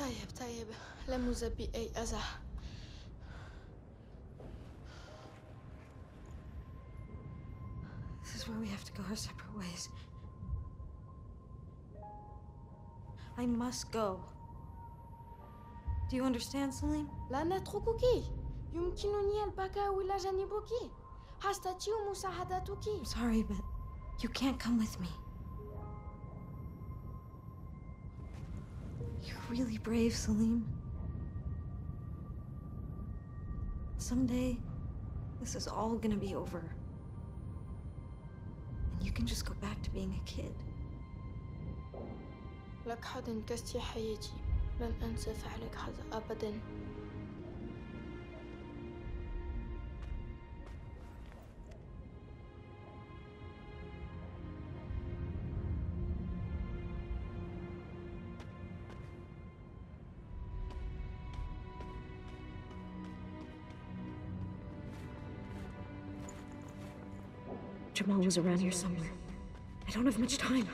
طيب طيب لم نسبي أي أذى This is where we have to go our separate ways. I must go. Do you understand, Salim? لا نتركك يمكنني البقاء إلى جانبك أستطيع مساعدتك I'm sorry, but you can't come with me. really brave, Salim. Someday, this is all gonna be over. And you can just go back to being a kid. لقد انقذت حياتي لن أنسى فعلك هذا أبدا Jamal was around here somewhere. I don't have much time.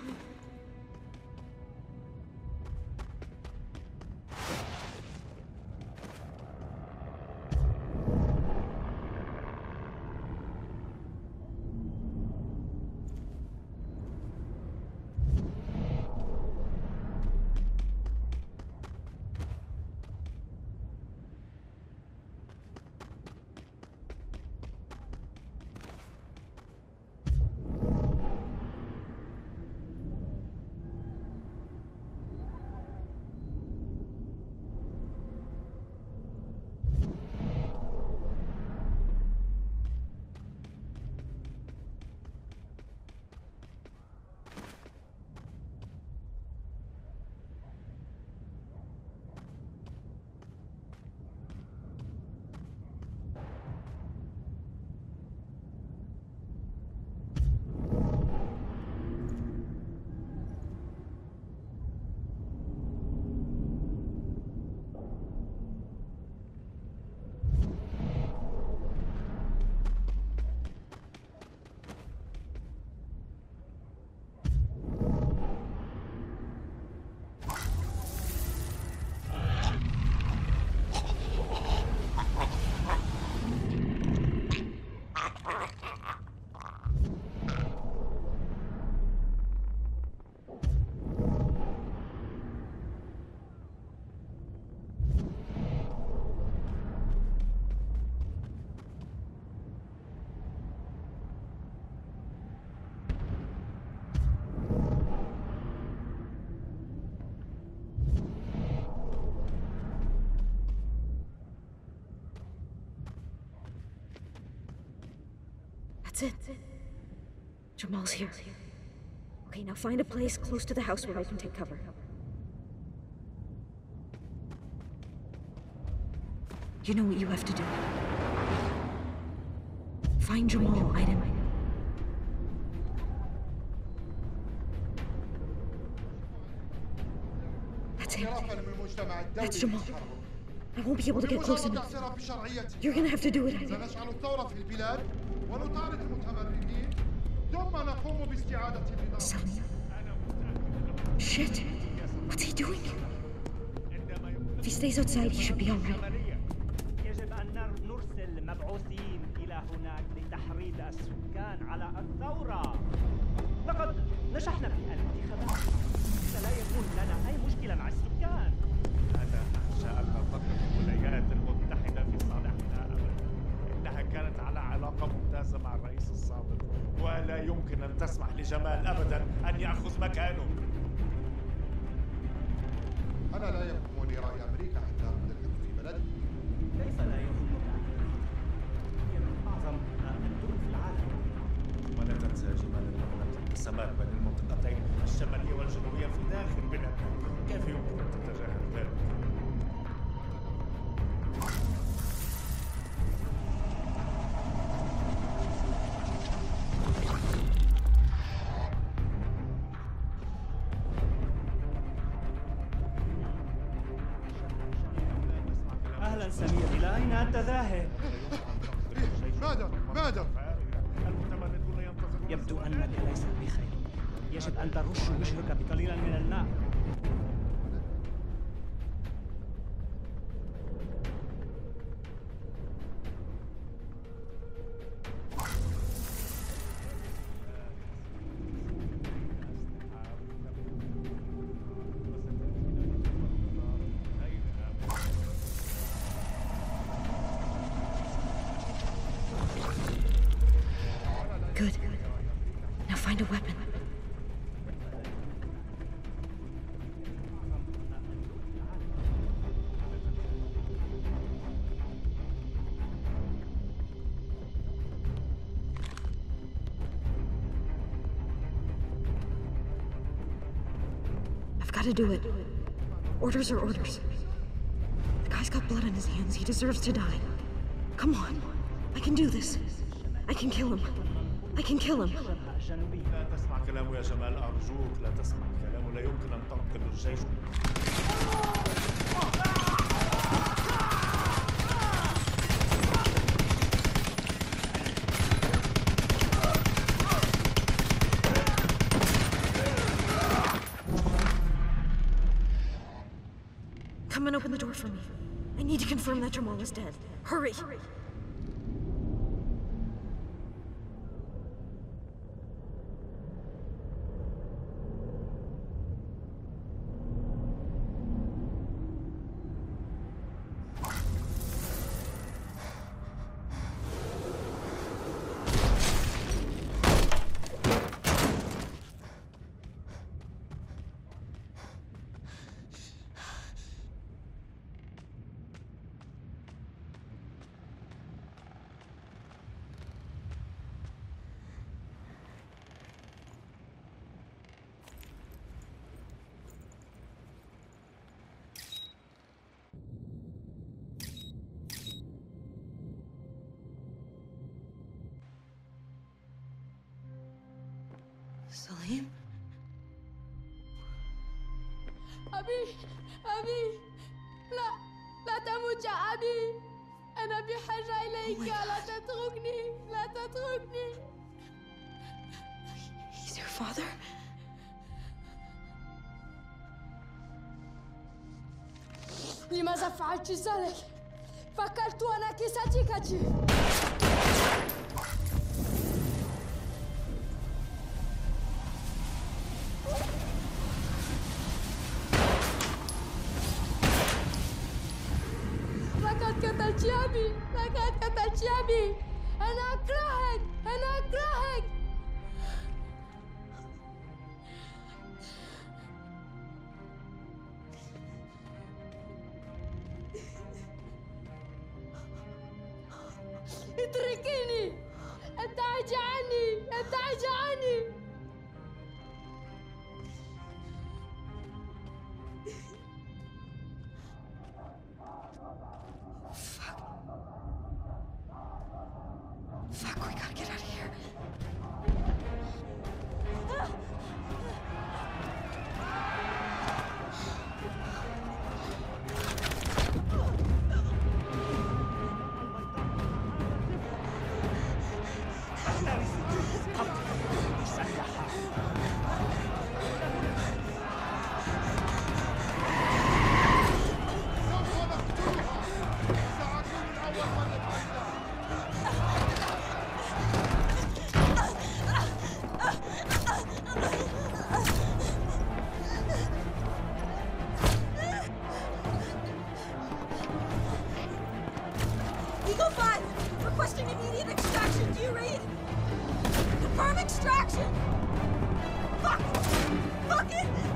That's it. Jamal's here. Okay, now find a place close to the house where I can take cover. You know what you have to do. Find Jamal, Aiden. That's him. That's Jamal. I won't be able to get close enough. You're gonna have to do it, Aiden. ونطارد المتمردين ثم نقوم باستعادة النظام Salim. Shit. What's he doing? If he stays outside, he should be alright. يجب أن نر- نرسل مبعوثين إلى هناك لتحريض السكان على الثورة لقد نجحنا في الانتخابات لا يكون لنا أي مشكلة مع السكان ولا يمكن أن تسمح لجمال أبدا أن يأخذ مكانه. أنا لا يهمني رأي أمريكا. أين أنت ذاهب؟ ماذا؟ ماذا؟ يبدو أنك ليس بخير يجب أن ترش وجهك بقليلا من الماء I've got to do it. Orders are orders. The guy's got blood on his hands. He deserves to die. Come on. I can do this. I can kill him. I can kill him. الجنوبية لا تسمع كلامه يا جمال أرجوك لا تسمع كلامه لا يمكن أن تنقل الجيش For me. I need to confirm that Jamal is dead. Hurry! Salim? أبي أبي لا لا تموت يا أبي أنا بحاجة إليك لا تتركني لا تتركني He's your father? لماذا فعلت ذلك؟ فكرت أنك صديقتي لقد قتلت أبي لقد قتلت أبي أنا أكرهك أنا أكرهك 5! Requesting immediate extraction. Do you read? Confirm extraction! Fuck! Fuck it!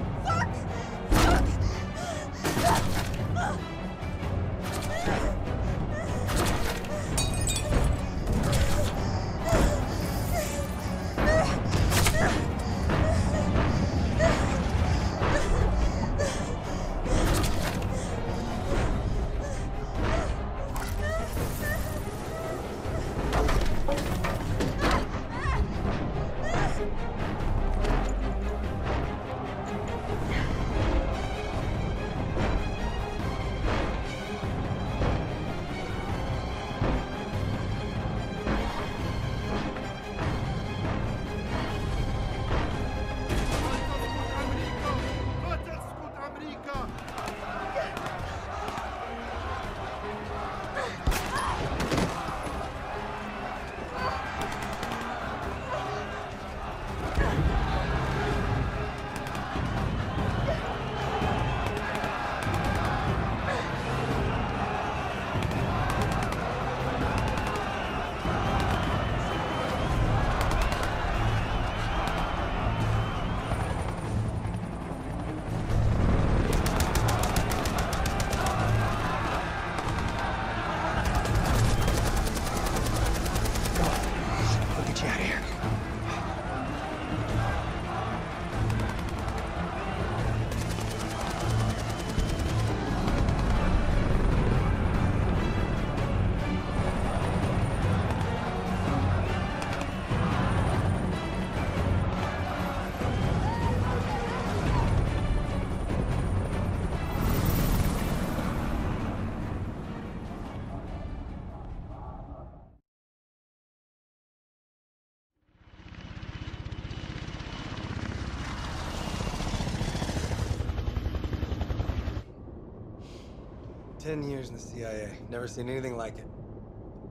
10 years in the CIA. Never seen anything like it.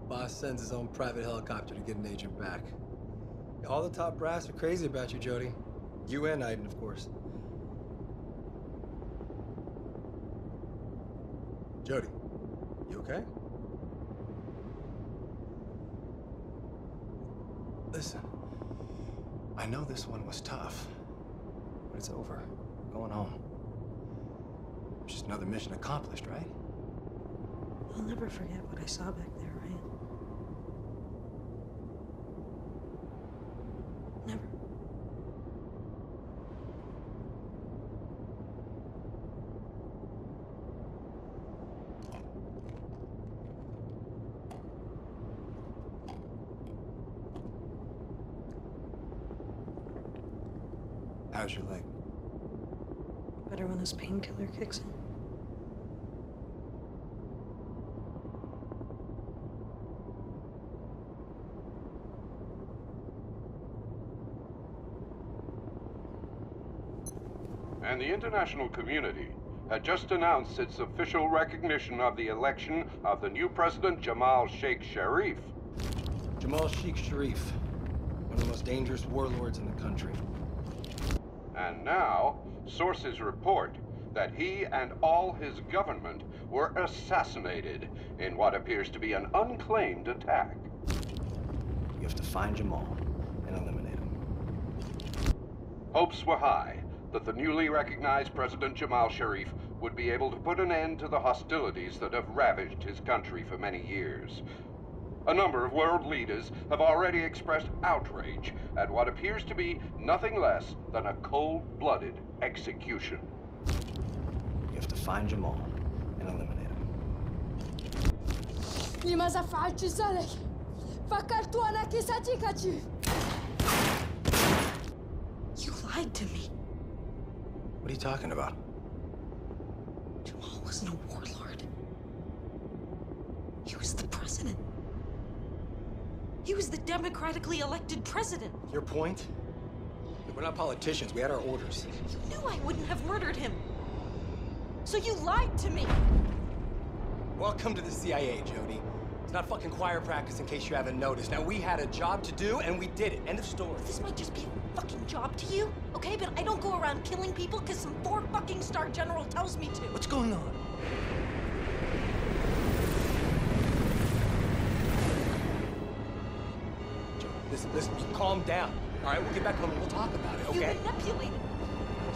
Boss sends his own private helicopter to get an agent back. All the top brass are crazy about you, Jodie. You and Aiden, of course. Jodie, you okay? Listen, I know this one was tough, but it's over. Going home. Just another mission accomplished, right? I'll never forget what I saw back there, Ryan. Never. How's your leg? Better when this painkiller kicks in. And the international community had just announced its official recognition of the election of the new president Jamal Sheikh Sharif. Jamal Sheikh Sharif, one of the most dangerous warlords in the country. And now, sources report that he and all his government were assassinated in what appears to be an unclaimed attack. You have to find Jamal and eliminate him. Hopes were high that the newly recognized President Jamal Sharif would be able to put an end to the hostilities that have ravaged his country for many years. A number of world leaders have already expressed outrage at what appears to be nothing less than a cold-blooded execution. You have to find Jamal and eliminate him. لماذا فعلت ذلك؟ فكرت أنا كصديقتي. You lied to me. What are you talking about? Jamal wasn't a warlord. He was the president. He was the democratically elected president. Your point? We're not politicians. We had our orders. You knew I wouldn't have murdered him. So you lied to me. Welcome to the CIA, Jodie. It's not fucking choir practice in case you haven't noticed. Now, we had a job to do, and we did it. End of story. This might just be a fucking job to you, okay? But I don't go around killing people because some four fucking star general tells me to. What's going on? Jodie, listen, listen, you calm down. All right, we'll get back home and we'll talk about it, okay? You okay? manipulated me.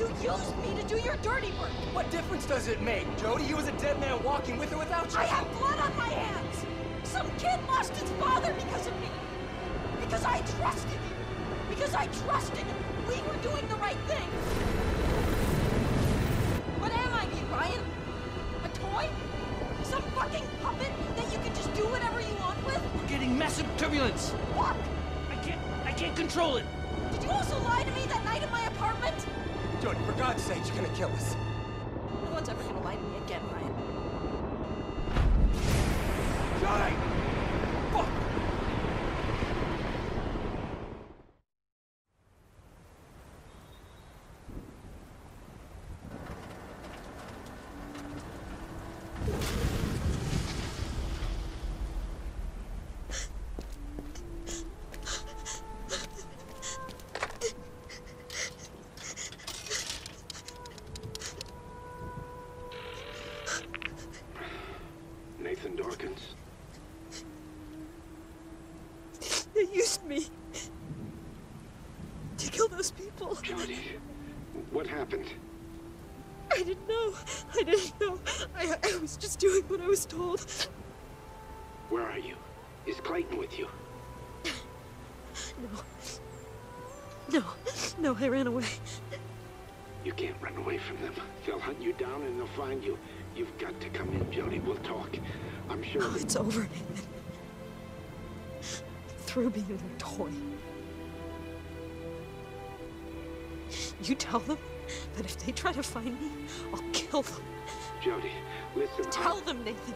You used me to do your dirty work. What difference does it make? Jodie, he was a dead man walking with or without you. I have blood on my hands. Some kid lost his father because of me. Because I trusted you. Because I trusted we were doing the right thing. What am I, you, Ryan? A toy? Some fucking puppet that you can just do whatever you want with? We're getting massive turbulence. Fuck! I can't. I can't control it. Did you also lie to me that night in my apartment? Jodie, for God's sake, you're gonna kill us. No one's ever gonna lie to me again, Ryan. Jodie! Fuck! Nathan Dawkins. They used me to kill Jodie, what happened? I didn't know. I didn't know. I, I was just doing what I was told. Where are you? Is Clayton with you? No. No. No, I ran away. You can't run away from them. They'll hunt you down and they'll find you. You've got to come in, Jodie. We'll talk. I'm sure. Oh, no, it's over. Through being a toy. You tell them that if they try to find me, I'll kill them. Jodie, listen. Tell them, Nathan.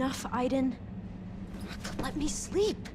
Enough, Aiden? Let me sleep.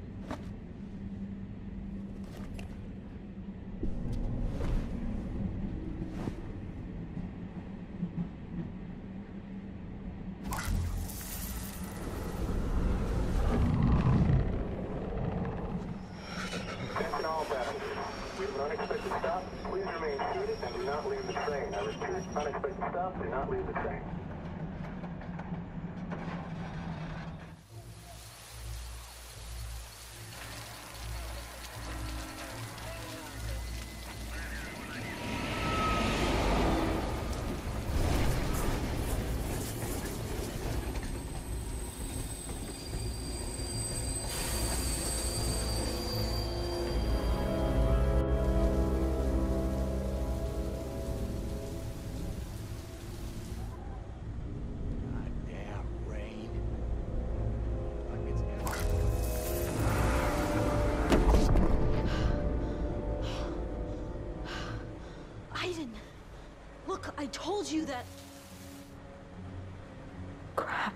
Told you that. Crap.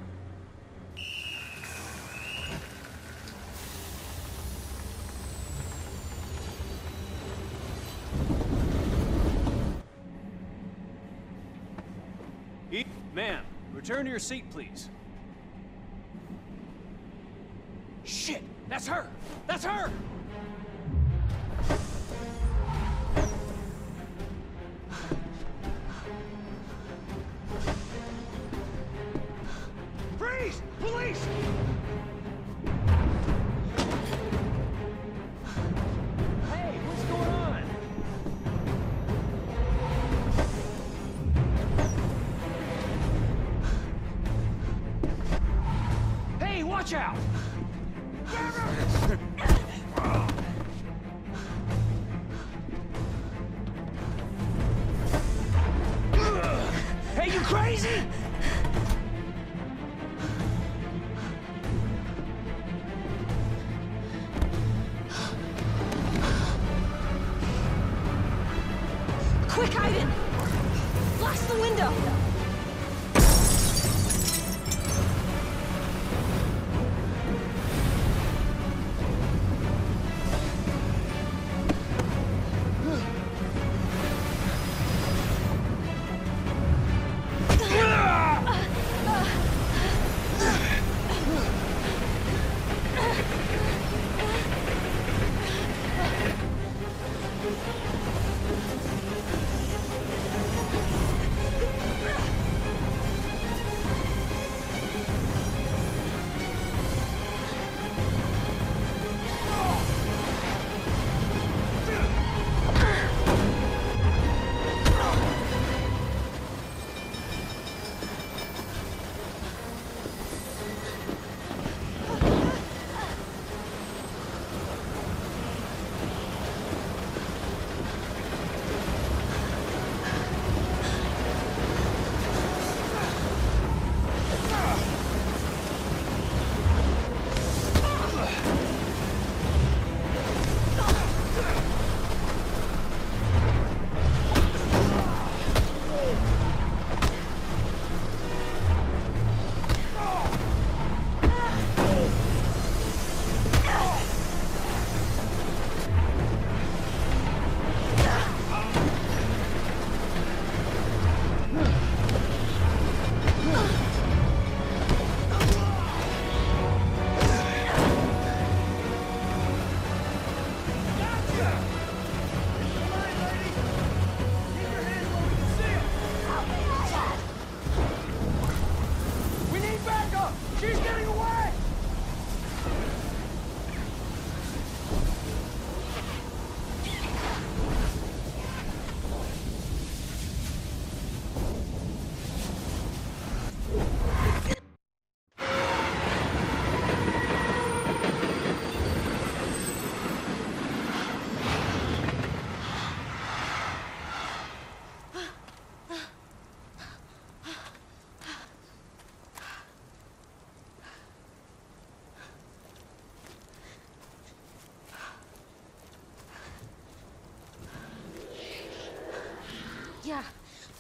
E ma'am, return to your seat, please. Shit! That's her! That's her! Window!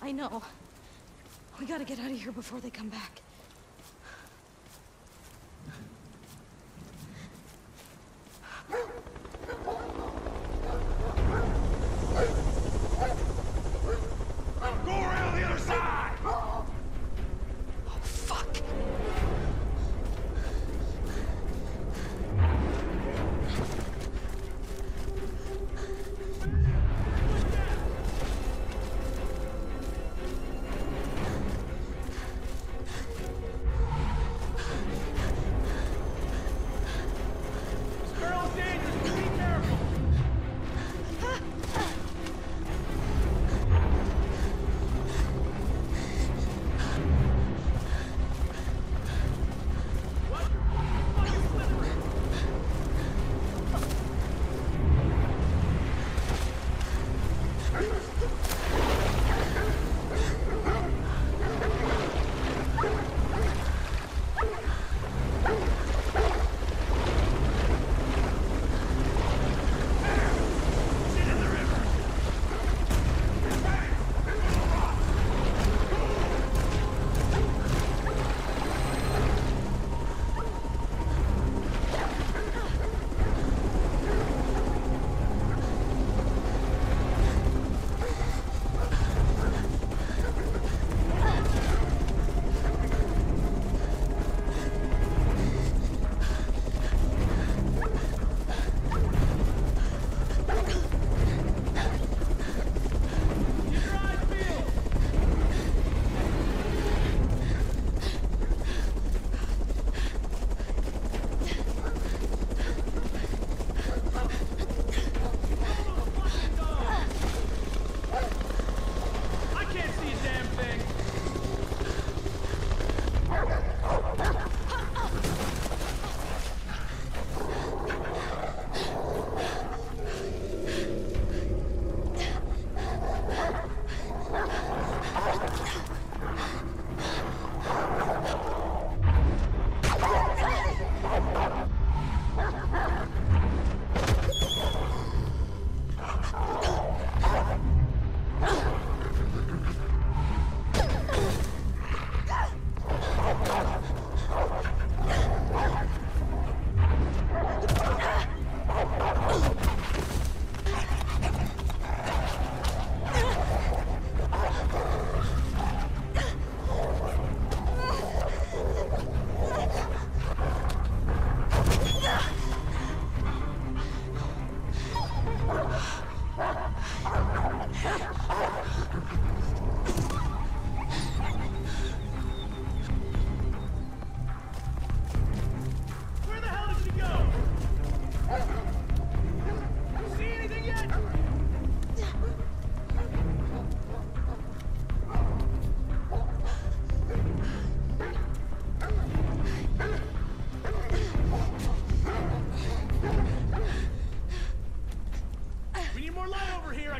I know. We gotta get out of here before they come back.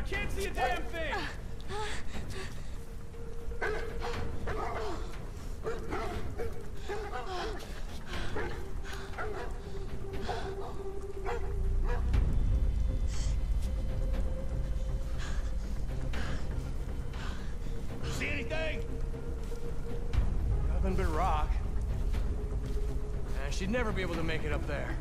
I can't see a damn thing! See anything? Nothing but rock. And she'd never be able to make it up there.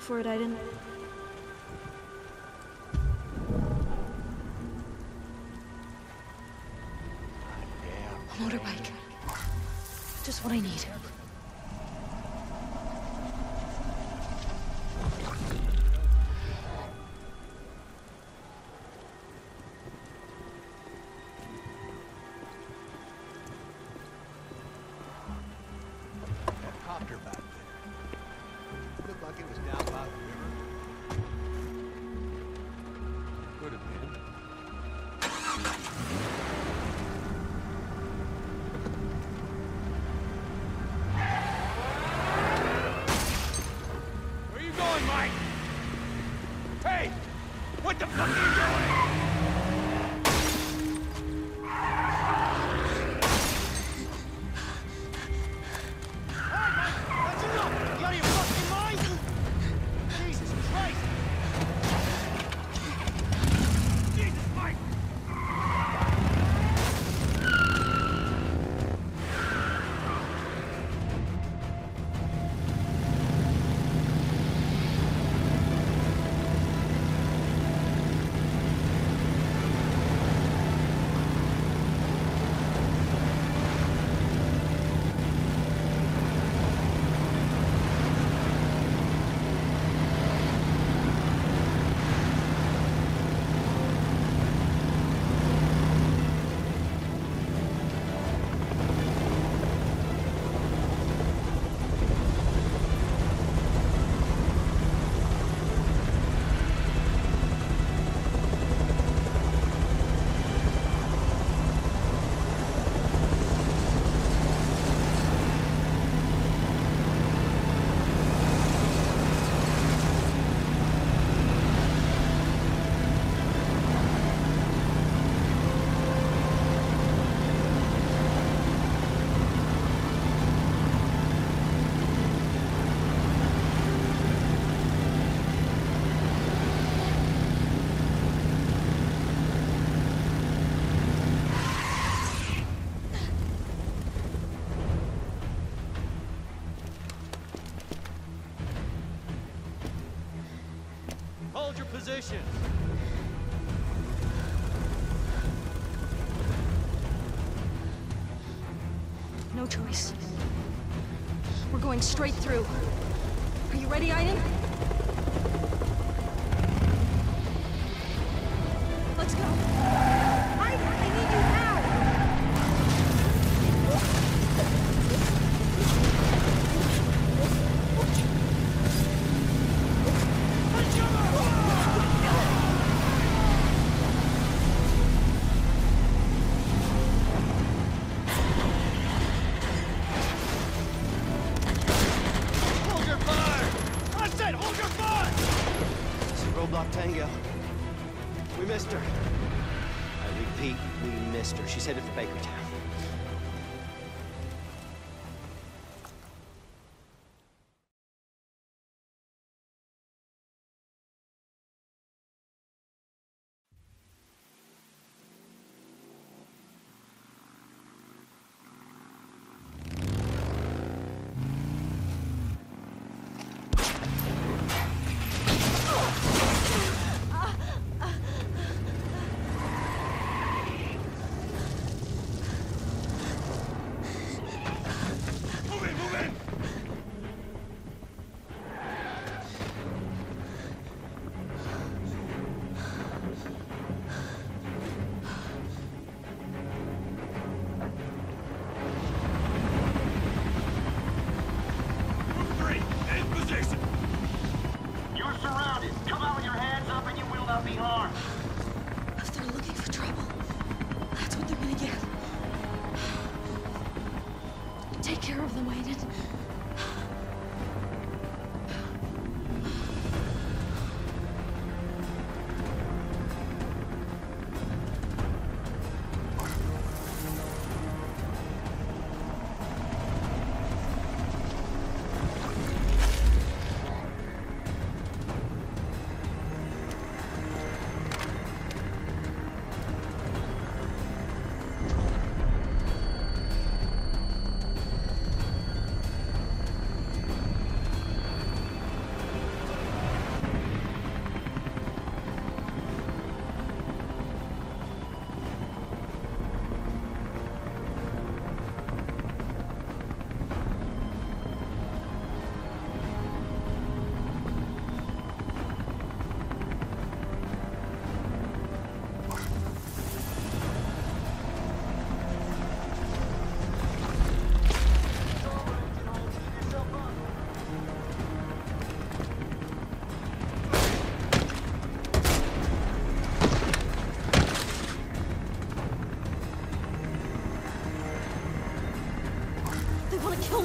For it, Aiden. A position. No choice. We're going straight through. Are you ready, Aiden? Repeat, we missed her. She's headed for Bakertown.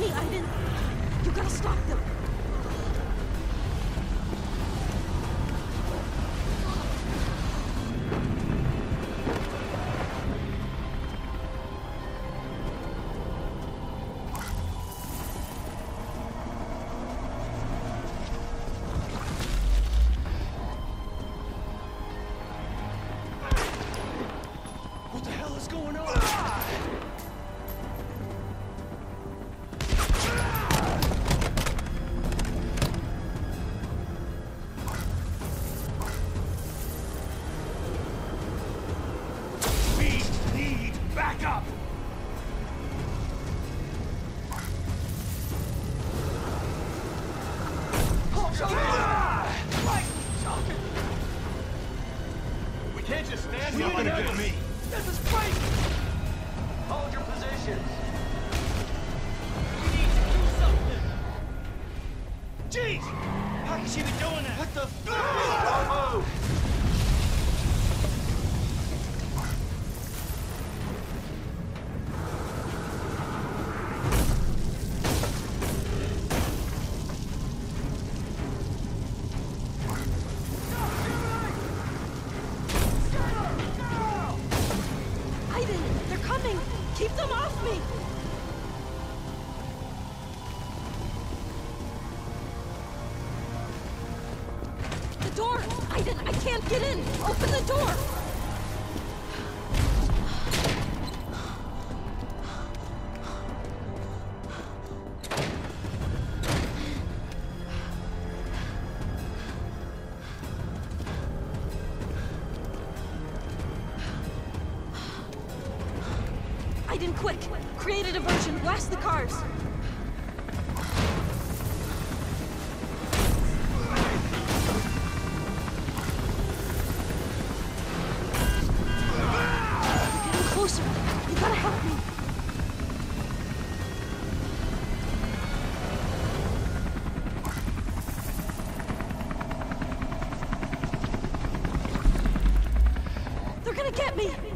me, Ivan! You gotta stop them! Open the door! gonna get me!